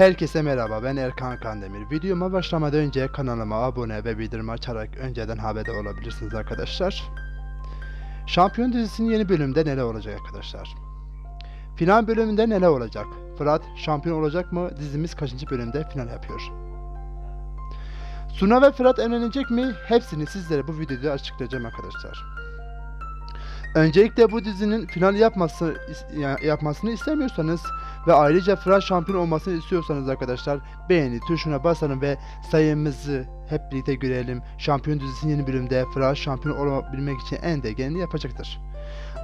Herkese merhaba ben Erkan Kandemir. Videoma başlamadan önce kanalıma abone ve bildirim açarak önceden haberde olabilirsiniz arkadaşlar. Şampiyon dizisinin yeni bölümünde neler olacak arkadaşlar? Final bölümünde neler olacak? Fırat şampiyon olacak mı? Dizimiz kaçıncı bölümde final yapıyor? Suna ve Fırat evlenecek mi? Hepsini sizlere bu videoda açıklayacağım arkadaşlar. Öncelikle bu dizinin final yapması ya- yapmasını istemiyorsanız ve ayrıca Fırat şampiyon olmasını istiyorsanız arkadaşlar beğeni tuşuna basın ve sayımızı hep birlikte görelim. Şampiyon dizisinin yeni bölümde Fırat şampiyon olabilmek için en de geleni yapacaktır.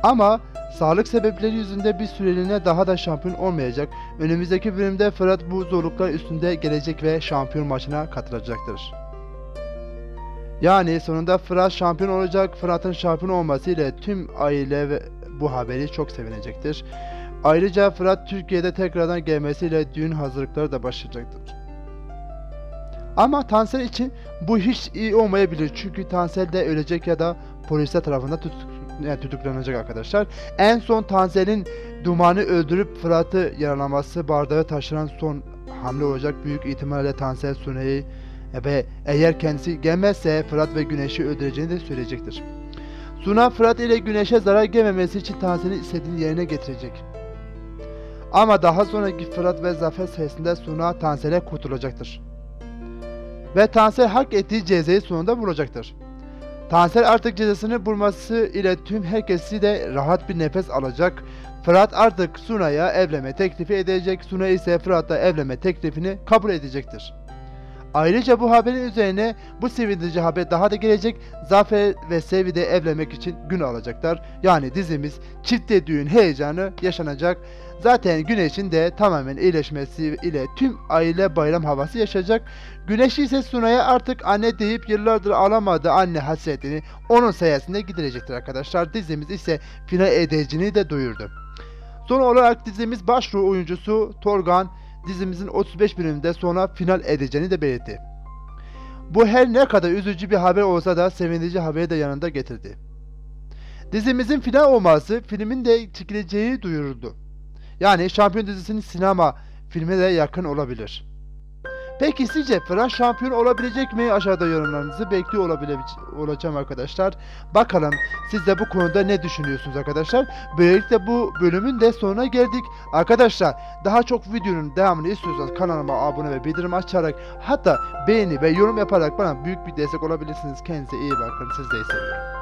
Ama sağlık sebepleri yüzünden bir süreliğine daha da şampiyon olmayacak. Önümüzdeki bölümde Fırat bu zorluklar üstünde gelecek ve şampiyon maçına katılacaktır. Yani sonunda Fırat şampiyon olacak. Fırat'ın şampiyon olması ile tüm aile ve bu haberi çok sevinecektir. Ayrıca Fırat Türkiye'de tekrardan gelmesiyle düğün hazırlıkları da başlayacaktır. Ama Tansel için bu hiç iyi olmayabilir çünkü Tansel de ölecek ya da polisler tarafından tut yani tutuklanacak arkadaşlar. En son Tansel'in Duman'ı öldürüp Fırat'ı yaralaması bardağı taşıran son hamle olacak. Büyük ihtimalle Tansel Sune'yi ve eğer kendisi gelmezse Fırat ve Güneş'i öldüreceğini de söyleyecektir. Suna Fırat ile Güneş'e zarar gelmemesi için Tansel'in istediğini yerine getirecek. Ama daha sonraki Fırat ve Zafer sayesinde Suna Tansel'e kurtulacaktır. Ve Tansel hak ettiği cezayı sonunda bulacaktır. Tansel artık cezasını bulması ile tüm herkesi de rahat bir nefes alacak. Fırat artık Suna'ya evlenme teklifi edecek. Suna ise Fırat'la evlenme teklifini kabul edecektir. Ayrıca bu haberin üzerine bu sevindirici haber daha da gelecek. Zafer ve Sevi de evlenmek için gün alacaklar. Yani dizimiz çifte düğün heyecanı yaşanacak. Zaten Güneş'in de tamamen iyileşmesi ile tüm aile bayram havası yaşayacak. Güneş ise Suna'ya artık anne deyip yıllardır alamadığı anne hasretini onun sayesinde giderecektir arkadaşlar. Dizimiz ise final edeceğini de duyurdu. Son olarak dizimiz başrol oyuncusu Torgan dizimizin 35 bölümünde sonra final edeceğini de belirtti. Bu her ne kadar üzücü bir haber olsa da sevindirici haberi de yanında getirdi. Dizimizin final olması filmin de çekileceği duyuruldu. Yani şampiyon dizisinin sinema filme de yakın olabilir. Peki sizce Fırat şampiyon olabilecek mi? Aşağıda yorumlarınızı bekliyor olacağım arkadaşlar. Bakalım siz de bu konuda ne düşünüyorsunuz arkadaşlar? Böylelikle bu bölümün de sonuna geldik. Arkadaşlar daha çok videonun devamını istiyorsanız kanalıma abone ve bildirim açarak hatta beğeni ve yorum yaparak bana büyük bir destek olabilirsiniz. Kendinize iyi bakın. Sizleri seviyorum.